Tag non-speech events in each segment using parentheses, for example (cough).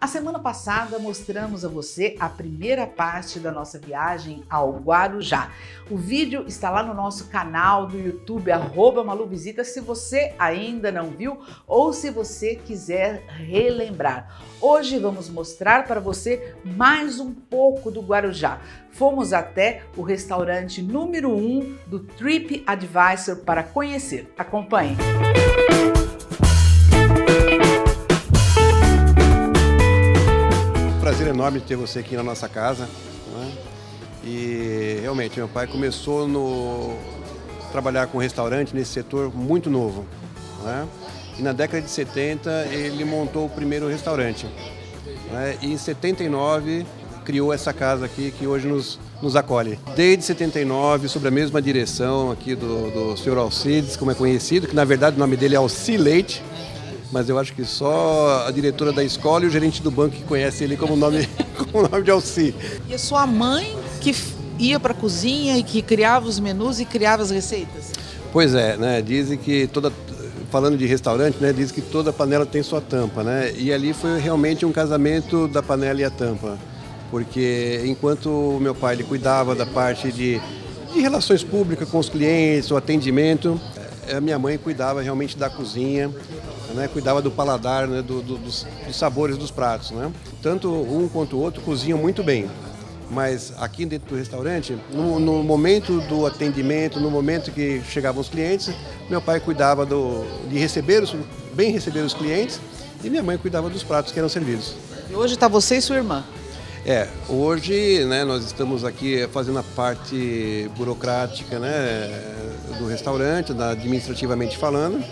A semana passada mostramos a você a primeira parte da nossa viagem ao Guarujá. O vídeo está lá no nosso canal do YouTube, arroba Maluvisita, se você ainda não viu ou se você quiser relembrar. Hoje vamos mostrar para você mais um pouco do Guarujá. Fomos até o restaurante número 1 um do Trip Advisor para conhecer. Acompanhe! Prazer enorme ter você aqui na nossa casa. Né? E realmente, meu pai começou no trabalhar com restaurante nesse setor muito novo. Né? E na década de 70 ele montou o primeiro restaurante. Né? E em 79 criou essa casa aqui que hoje nos, nos acolhe. Desde 79, sob a mesma direção aqui do, do senhor Alcides, como é conhecido, que na verdade o nome dele é Alci Leite, mas eu acho que só a diretora da escola e o gerente do banco que conhece ele como nome, (laughs) como nome de Alci. E a sua mãe que ia para a cozinha e que criava os menus e criava as receitas? Pois é, né? Dizem que toda falando de restaurante, né, diz que toda panela tem sua tampa, né? E ali foi realmente um casamento da panela e a tampa, porque enquanto o meu pai ele cuidava da parte de, de relações públicas com os clientes, o atendimento, a minha mãe cuidava realmente da cozinha né, cuidava do paladar, né, do, do, dos, dos, sabores dos pratos. Né? Tanto um quanto o outro cozinham muito bem. Mas aqui dentro do restaurante, no, no, momento do atendimento, no momento que chegavam os clientes, meu pai cuidava do, de receber, os, bem receber os clientes e minha mãe cuidava dos pratos que eram servidos. E hoje está você e sua irmã? É, hoje né, nós estamos aqui fazendo a parte burocrática né, do restaurante, da, administrativamente falando,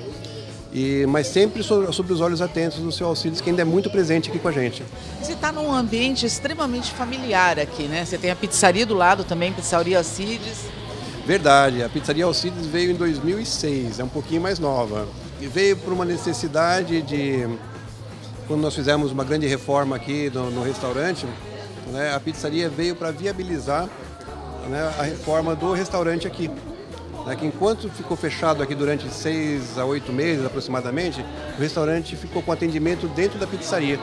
e, mas sempre sobre, sobre, os olhos atentos do seu Alcides, que ainda é muito presente aqui com a gente. Você está num ambiente extremamente familiar aqui, né? Você tem a pizzaria do lado também, Pizzaria Alcides. Verdade, a Pizzaria Alcides veio em 2006, é um pouquinho mais nova. E veio por uma necessidade de, quando nós fizemos uma grande reforma aqui no, no restaurante, né, a pizzaria veio para viabilizar né, a reforma do restaurante aqui né, que enquanto ficou fechado aqui durante seis a oito meses aproximadamente, o restaurante ficou com atendimento dentro da pizzaria.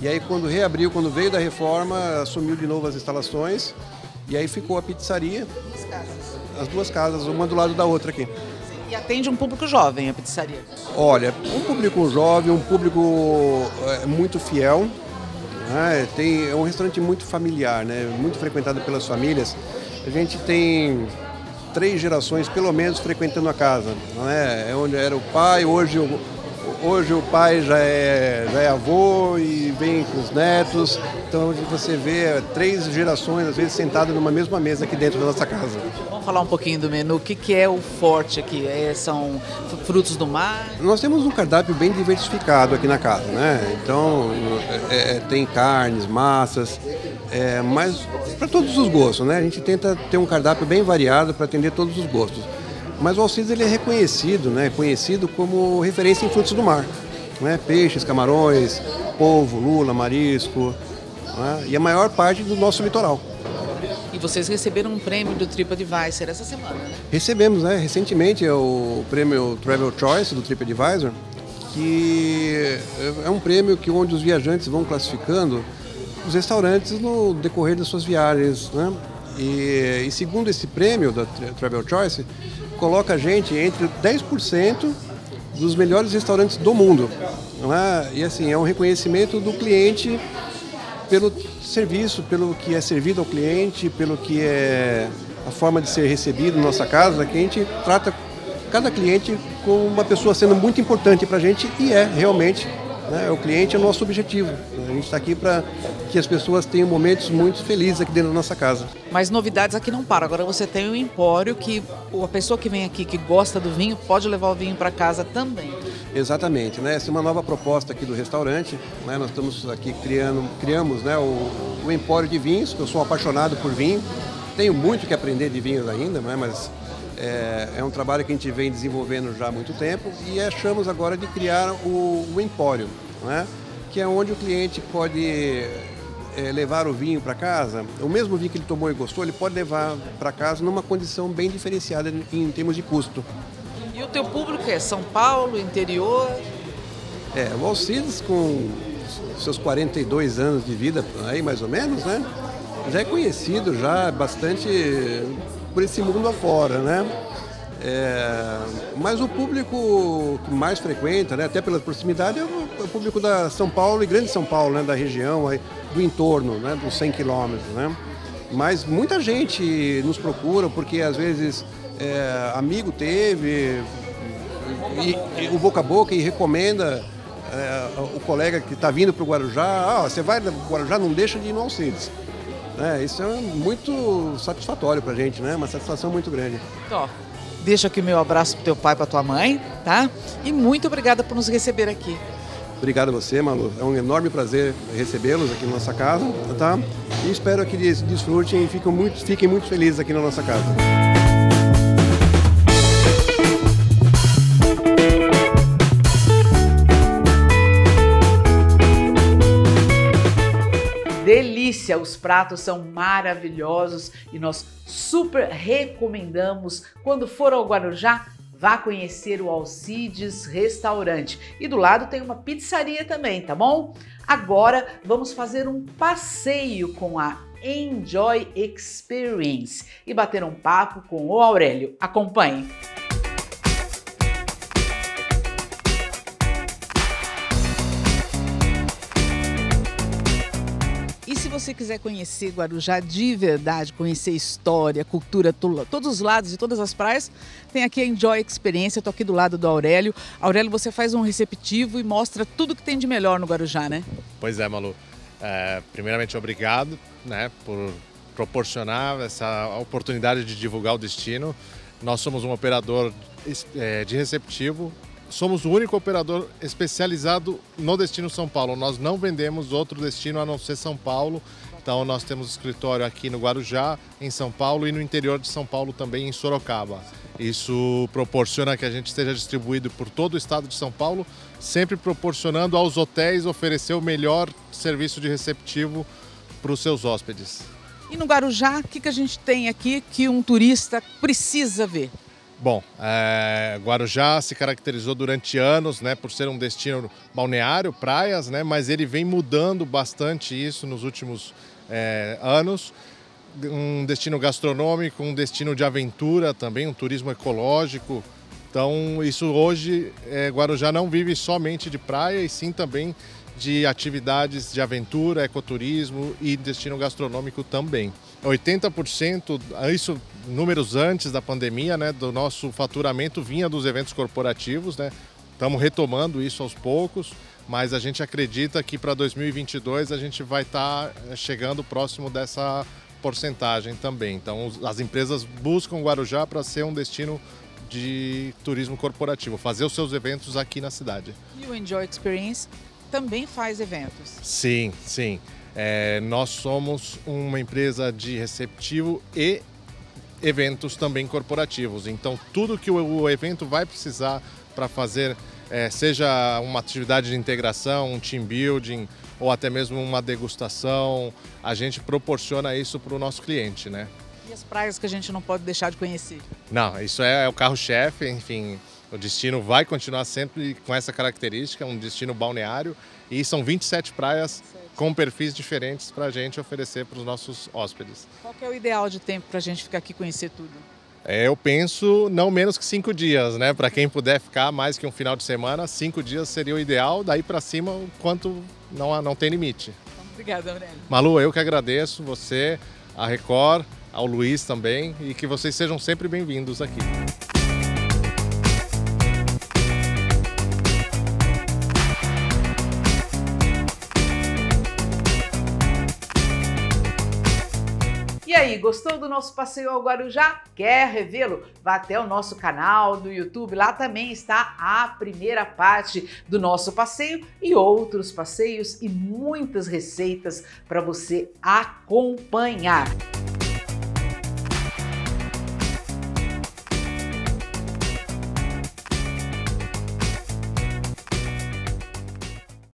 E aí quando reabriu, quando veio da reforma, assumiu de novo as instalações e aí ficou a pizzaria. As duas casas, uma do lado da outra aqui. E atende um público jovem a pizzaria? Olha, um público jovem, um público é, muito fiel. Né? Tem, é um restaurante muito familiar, né? muito frequentado pelas famílias. A gente tem três gerações, pelo menos, frequentando a casa. Não é? é onde era o pai, hoje o, hoje o pai já é, já é avô e vem com os netos. Então você vê três gerações, às vezes, sentadas numa mesma mesa aqui dentro da nossa casa. Vamos falar um pouquinho do menu. O que, que é o forte aqui? É, são frutos do mar? Nós temos um cardápio bem diversificado aqui na casa, né? Então é, é tem carnes, massas, é, mas para todos os gostos, né? A gente tenta ter um cardápio bem variado para atender todos os gostos. Mas o Alcides ele é reconhecido, né? Conhecido como referência em frutos do mar, né? Peixes, camarões, polvo, lula, marisco, né? e a maior parte do nosso litoral. E vocês receberam um prêmio do TripAdvisor essa semana, né? Recebemos, né? Recentemente é o prêmio Travel Choice do TripAdvisor, que é um prêmio que onde os viajantes vão classificando os restaurantes no decorrer das suas viagens. Né? E, e segundo esse prêmio da Travel Choice, coloca a gente entre 10% dos melhores restaurantes do mundo. É? E assim, é um reconhecimento do cliente pelo serviço, pelo que é servido ao cliente, pelo que é a forma de ser recebido na nossa casa, que a gente trata cada cliente como uma pessoa sendo muito importante para a gente e é realmente né? O cliente é o nosso objetivo. A gente está aqui para que as pessoas tenham momentos muito felizes aqui dentro da nossa casa. Mas novidades aqui não param. Agora você tem o um empório que a pessoa que vem aqui, que gosta do vinho, pode levar o vinho para casa também. Exatamente, né? Essa é uma nova proposta aqui do restaurante. Né? Nós estamos aqui criando, criamos né, o, o empório de vinhos, que eu sou apaixonado por vinho. Tenho muito que aprender de vinhos ainda, né? mas é, é, um trabalho que a gente vem desenvolvendo já há muito tempo e achamos agora de criar o, o empório, né? que é onde o cliente pode é, levar o vinho para casa, o mesmo vinho que ele tomou e gostou, ele pode levar para casa numa condição bem diferenciada em, em termos de custo. E o teu público é São Paulo, interior? É, o Alcides com seus 42 anos de vida, aí mais ou menos, né? Já é conhecido já bastante por esse mundo afora, né? É, mas o público que mais frequenta, né, até pela proximidade, é o, é o, público da São Paulo e Grande São Paulo, né, da região, do entorno, né, dos 100 quilômetros. Né? Mas muita gente nos procura porque às vezes é, amigo teve, e, e, o boca a boca e recomenda é, o colega que está vindo para o Guarujá, ah, você vai no Guarujá, não deixa de ir no Alcides. É, isso é muito satisfatório para a gente, né? Uma satisfação muito grande. Ó, deixa aqui meu abraço para teu pai, para tua mãe, tá? E muito obrigada por nos receber aqui. Obrigado a você, Malu. É um enorme prazer recebê-los aqui na nossa casa, tá? E espero que desfrutem e fiquem muito, fiquem muito felizes aqui na nossa casa. Delícia, os pratos são maravilhosos e nós super recomendamos quando for ao Guarujá, vá conhecer o Alcides Restaurante. E do lado tem uma pizzaria também, tá bom? Agora vamos fazer um passeio com a Enjoy Experience e bater um papo com o Aurélio. Acompanhe! Você quiser conhecer Guarujá de verdade, conhecer história, cultura, todos os lados e todas as praias, tem aqui a Enjoy Experiência. Estou aqui do lado do Aurélio. Aurélio, você faz um receptivo e mostra tudo que tem de melhor no Guarujá, né? Pois é, Malu. É, primeiramente, obrigado né, por proporcionar essa oportunidade de divulgar o destino. Nós somos um operador é, de receptivo somos o único operador especializado no destino São Paulo. Nós não vendemos outro destino a não ser São Paulo. Então nós temos escritório aqui no Guarujá, em São Paulo e no interior de São Paulo também em Sorocaba. Isso proporciona que a gente esteja distribuído por todo o estado de São Paulo, sempre proporcionando aos hotéis oferecer o melhor serviço de receptivo para os seus hóspedes. E no Guarujá, o que, que a gente tem aqui que um turista precisa ver? Bom, é, Guarujá se caracterizou durante anos né, por ser um destino balneário, praias, né, mas ele vem mudando bastante isso nos últimos é, anos. Um destino gastronômico, um destino de aventura também, um turismo ecológico. Então, isso hoje, é, Guarujá não vive somente de praia, e sim também de atividades de aventura, ecoturismo e destino gastronômico também. 80%, isso números antes da pandemia, né, do nosso faturamento vinha dos eventos corporativos, né? Estamos retomando isso aos poucos, mas a gente acredita que para 2022 a gente vai estar tá eh, chegando próximo dessa porcentagem também. Então, as empresas buscam Guarujá para ser um destino de turismo corporativo, fazer os seus eventos aqui na cidade. E o Enjoy Experience também faz eventos? Sim, sim. É, nós somos uma empresa de receptivo e eventos também corporativos. Então, tudo que o, evento vai precisar para fazer, é, seja uma atividade de integração, um team building ou até mesmo uma degustação, a gente proporciona isso para o nosso cliente, né? E as praias que a gente não pode deixar de conhecer? Não, isso é, é o carro-chefe, enfim, o destino vai continuar sempre com essa característica, um destino balneário, e são 27 praias com perfis diferentes para a gente oferecer para os nossos hóspedes. Qual é o ideal de tempo para a gente ficar aqui e conhecer tudo? É, eu penso não menos que cinco dias, né? Para quem puder ficar mais que um final de semana, cinco dias seria o ideal. Daí para cima, o quanto não, não tem limite. Obrigada, Aurélio. Malu, eu que agradeço você, a Record, ao Luiz também e que vocês sejam sempre bem-vindos aqui. Aí, gostou do nosso passeio ao Guarujá? Quer revê-lo? Vá até o nosso canal do YouTube, lá também está a primeira parte do nosso passeio e outros passeios e muitas receitas para você acompanhar.